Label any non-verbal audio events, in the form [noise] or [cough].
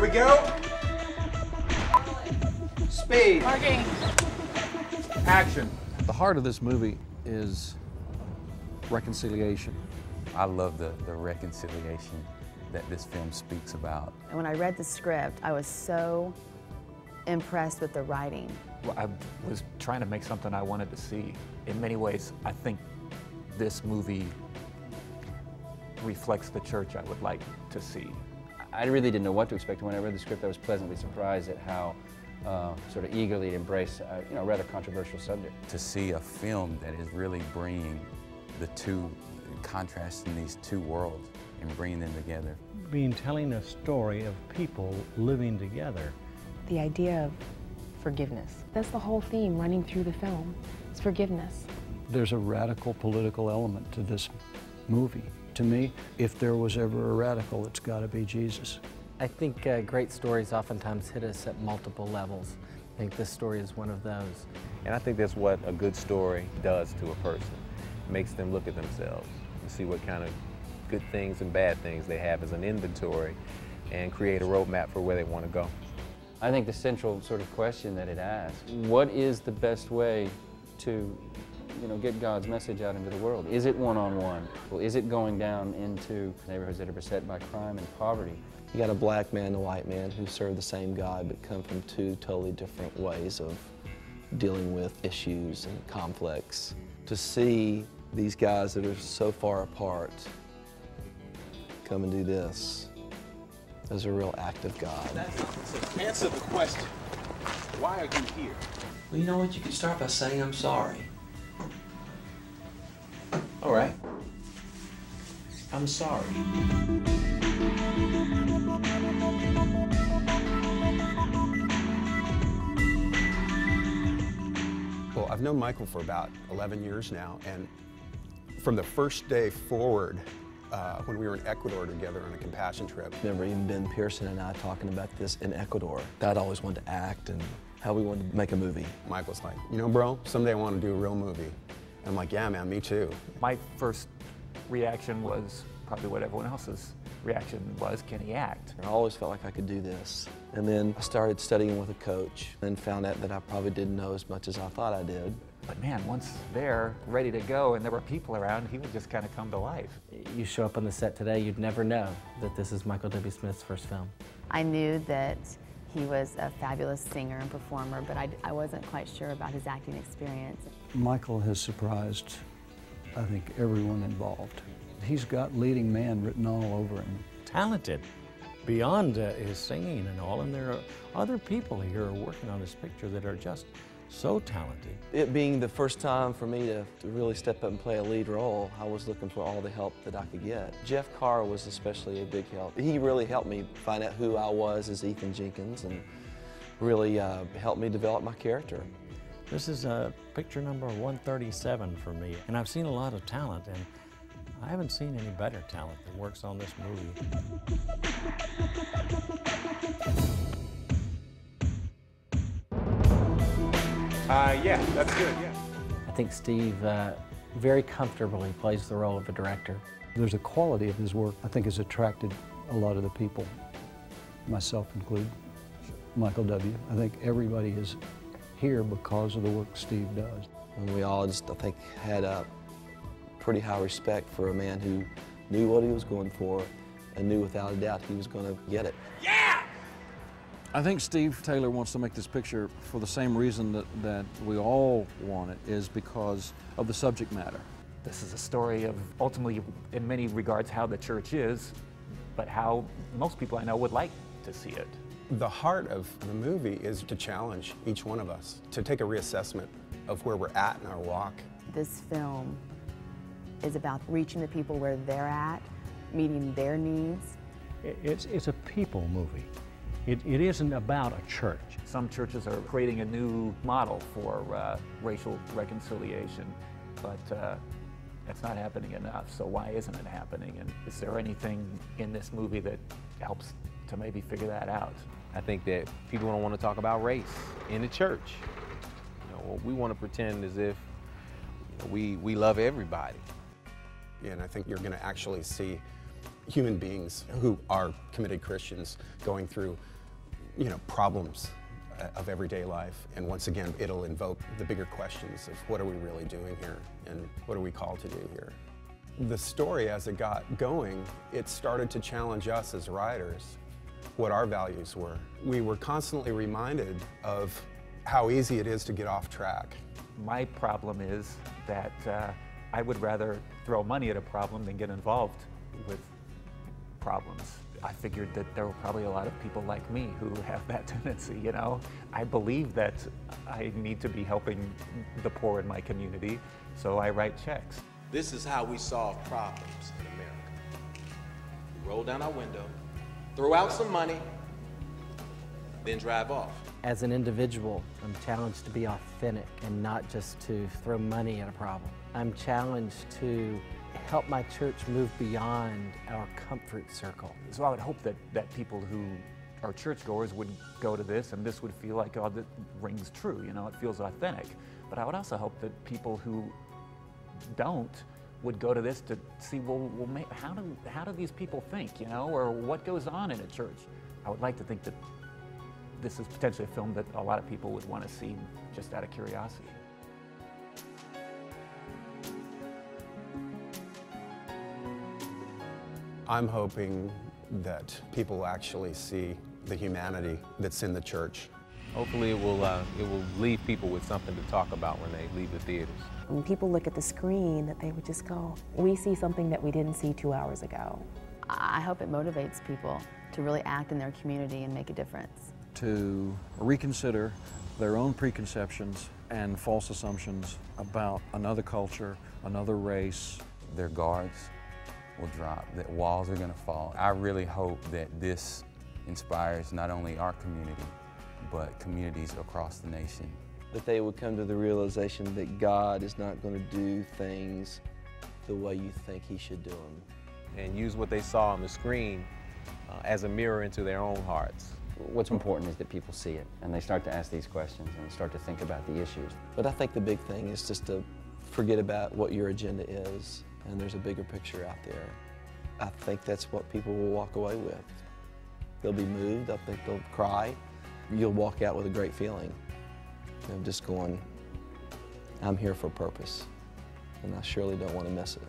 Here we go. Speed. Parking. Action. The heart of this movie is reconciliation. I love the, the reconciliation that this film speaks about. And when I read the script, I was so impressed with the writing. Well, I was trying to make something I wanted to see. In many ways, I think this movie reflects the church I would like to see. I really didn't know what to expect. When I read the script, I was pleasantly surprised at how uh, sort of eagerly it embraced, uh, you know, a rather controversial subject. To see a film that is really bringing the two, contrasting these two worlds and bringing them together. Being telling a story of people living together. The idea of forgiveness. That's the whole theme running through the film. It's forgiveness. There's a radical political element to this movie. To me, if there was ever a radical, it's got to be Jesus. I think uh, great stories oftentimes hit us at multiple levels. I think this story is one of those. And I think that's what a good story does to a person. It makes them look at themselves and see what kind of good things and bad things they have as an inventory and create a roadmap for where they want to go. I think the central sort of question that it asks, what is the best way to you know, get God's message out into the world? Is it one-on-one? Well, is it going down into neighborhoods that are beset by crime and poverty? You got a black man and a white man who serve the same God but come from two totally different ways of dealing with issues and conflicts. To see these guys that are so far apart come and do this is a real act of God. Answer the question. Why are you here? Well, you know what? You can start by saying, I'm sorry. All right. I'm sorry. Well, I've known Michael for about 11 years now, and from the first day forward, uh, when we were in Ecuador together on a compassion trip. Remember even Ben Pearson and I talking about this in Ecuador. Dad always wanted to act and how we wanted to make a movie. Michael's like, you know, bro, someday I want to do a real movie. And I'm like, yeah, man, me too. My first reaction was probably what everyone else's reaction was, can he act? I always felt like I could do this. And then I started studying with a coach and found out that I probably didn't know as much as I thought I did. But man, once there, ready to go, and there were people around, he would just kind of come to life. You show up on the set today, you'd never know that this is Michael W. Smith's first film. I knew that he was a fabulous singer and performer, but I, I wasn't quite sure about his acting experience. Michael has surprised, I think, everyone involved. He's got leading man written all over him. Talented beyond uh, his singing and all, and there are other people here working on this picture that are just so talented. It being the first time for me to, to, really step up and play a lead role, I was looking for all the help that I could get. Jeff Carr was especially a big help. He really helped me find out who I was as Ethan Jenkins and really uh, helped me develop my character. This is uh, picture number 137 for me, and I've seen a lot of talent, and I haven't seen any better talent that works on this movie. Uh, yeah, that's good, yeah. I think Steve uh, very comfortably plays the role of a director. There's a quality of his work I think has attracted a lot of the people, myself included, Michael W. I think everybody is here because of the work Steve does. And we all just, I think, had a pretty high respect for a man who knew what he was going for and knew without a doubt he was going to get it. Yeah! I think Steve Taylor wants to make this picture for the same reason that, that we all want it, is because of the subject matter. This is a story of ultimately, in many regards, how the church is, but how most people I know would like to see it. The heart of the movie is to challenge each one of us, to take a reassessment of where we're at in our walk this film is about reaching the people where they're at, meeting their needs. It's, it's a people movie. It, it isn't about a church. Some churches are creating a new model for uh, racial reconciliation, but uh, it's not happening enough. So why isn't it happening? And is there anything in this movie that helps to maybe figure that out? I think that people don't want to talk about race in the church. You know, we want to pretend as if you know, we, we love everybody. And I think you're going to actually see human beings who are committed Christians going through, you know, problems uh, of everyday life. And once again, it'll invoke the bigger questions of what are we really doing here and what are we called to do here. The story, as it got going, it started to challenge us as writers what our values were. We were constantly reminded of how easy it is to get off track. My problem is that uh, I would rather throw money at a problem than get involved with problems. I figured that there were probably a lot of people like me who [laughs] have that tendency, you know? I believe that I need to be helping the poor in my community, so I write checks. This is how we solve problems in America. We roll down our window, throw out some money, then drive off. As an individual, I'm challenged to be authentic and not just to throw money at a problem. I'm challenged to help my church move beyond our comfort circle. So I would hope that, that people who are churchgoers would go to this and this would feel like, oh, that rings true, you know, it feels authentic. But I would also hope that people who don't would go to this to see, well, well how, do, how do these people think, you know, or what goes on in a church? I would like to think that this is potentially a film that a lot of people would want to see just out of curiosity. I'm hoping that people actually see the humanity that's in the church. Hopefully it will, uh, it will leave people with something to talk about when they leave the theaters. When people look at the screen, that they would just go, we see something that we didn't see two hours ago. I hope it motivates people to really act in their community and make a difference. To reconsider their own preconceptions and false assumptions about another culture, another race. Their guards will drop, that walls are going to fall. I really hope that this inspires not only our community, but communities across the nation. That they would come to the realization that God is not going to do things the way you think He should do them. And use what they saw on the screen uh, as a mirror into their own hearts. What's important is that people see it and they start to ask these questions and start to think about the issues. But I think the big thing is just to forget about what your agenda is and there's a bigger picture out there. I think that's what people will walk away with. They'll be moved, I think they'll cry. You'll walk out with a great feeling of just going, I'm here for a purpose, and I surely don't want to miss it.